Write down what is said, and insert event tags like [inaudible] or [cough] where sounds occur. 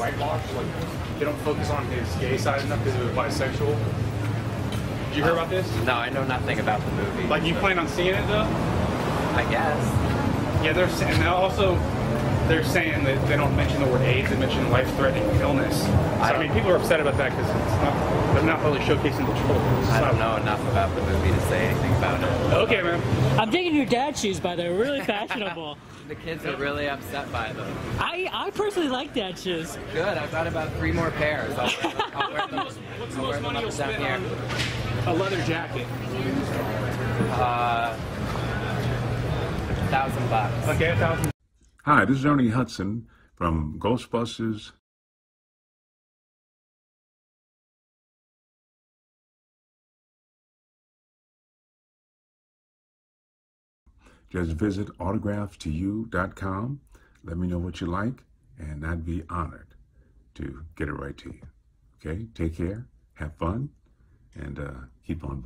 whitewashed. Like they don't focus on his gay side enough because he was bisexual. Did you hear about this? No, I know nothing about the movie. Like you plan on seeing it though? I guess. Yeah, they're saying and also they're saying that they don't mention the word AIDS. They mention life-threatening illness. So, I, don't- mean, people are upset about that because it's not they're not really showcasing the troll. I don't know enough about the movie to say anything about it. Okay, man. I'm digging your dad shoes, by the way. Really [laughs] fashionable. The kids are really upset by them. I, I personally like dad shoes. Good. I've got about three more pairs. I'll wear them, I'll wear [laughs] them, What's the most money up you'll spend on a leather jacket? Uh, thousand bucks. Okay, a thousand. Hi, this is Ernie Hudson from Ghostbusters. Just visit autographstoyou.com. Let me know what you like, and I'd be honored to get it right to you. Okay, take care, have fun, and uh, keep on.